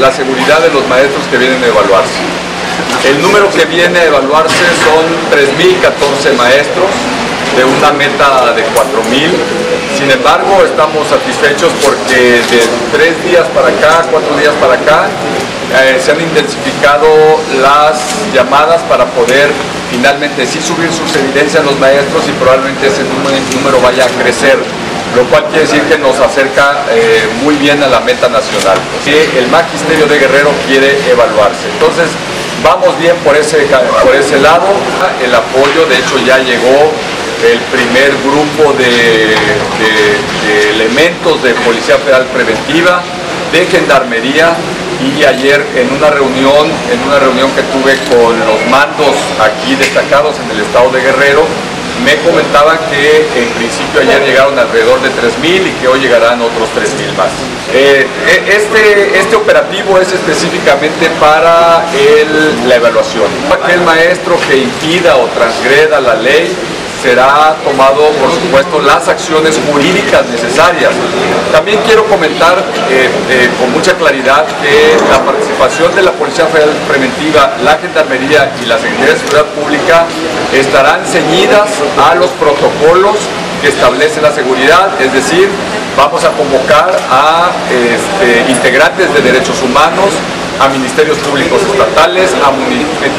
la seguridad de los maestros que vienen a evaluarse. El número que viene a evaluarse son 3.014 maestros de una meta de 4.000. Sin embargo, estamos satisfechos porque de tres días para acá, cuatro días para acá, eh, se han intensificado las llamadas para poder finalmente sí subir sus evidencias los maestros y probablemente ese número, vaya a crecer lo cual quiere decir que nos acerca eh, muy bien a la meta nacional, que el magisterio de Guerrero quiere evaluarse. Entonces, vamos bien por ese, por ese lado, el apoyo de hecho ya llegó el primer grupo de, elementos de Policía Federal Preventiva, de Gendarmería y ayer en una reunión, en una reunión que tuve con los mandos aquí destacados en el estado de Guerrero, me comentaban que en principio ayer llegaron alrededor de 3.000 y que hoy llegarán otros 3.000 más. Eh, e, este, este operativo es específicamente para la evaluación. Aquel maestro que impida o transgreda la ley será tomado, por supuesto, las acciones jurídicas necesarias. También quiero comentar eh, eh, con mucha claridad que la participación de la Policía Federal Preventiva, la Gendarmería y la Secretaría de Seguridad Pública estarán ceñidas a los protocolos que establece la seguridad, es decir, vamos a convocar a este, integrantes de derechos humanos, a ministerios públicos estatales, a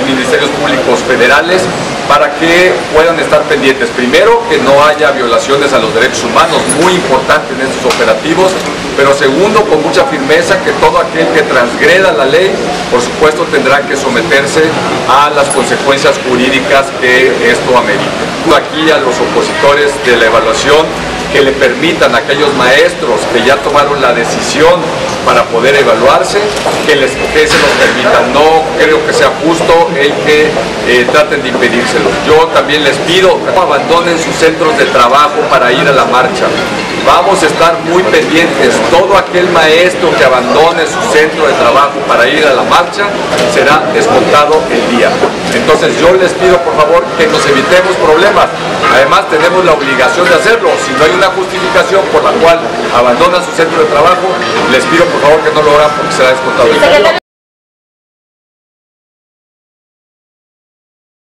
ministerios públicos federales, para que puedan estar pendientes. Primero, que no haya violaciones a los derechos humanos, muy importante en estos operativos, pero segundo, con mucha firmeza, que todo aquel que transgreda la ley, por supuesto, tendrá que someterse a las consecuencias jurídicas que esto amerite. Aquí a los opositores de la evaluación que le permitan a aquellos maestros que ya tomaron la decisión para poder evaluarse, que, les, que se los permitan. No creo que sea justo el que eh, traten de impedírselo. Yo también les pido que abandonen sus centros de trabajo para ir a la marcha. Vamos a estar muy pendientes. Todo aquel maestro que abandone su centro de trabajo para ir a la marcha será descontado el día. Entonces yo les pido por favor que nos evitemos problemas. Además tenemos la obligación de hacerlo. Si no hay una justificación por la cual abandonan su centro de trabajo, les pido por favor que no lo hagan porque será descontado.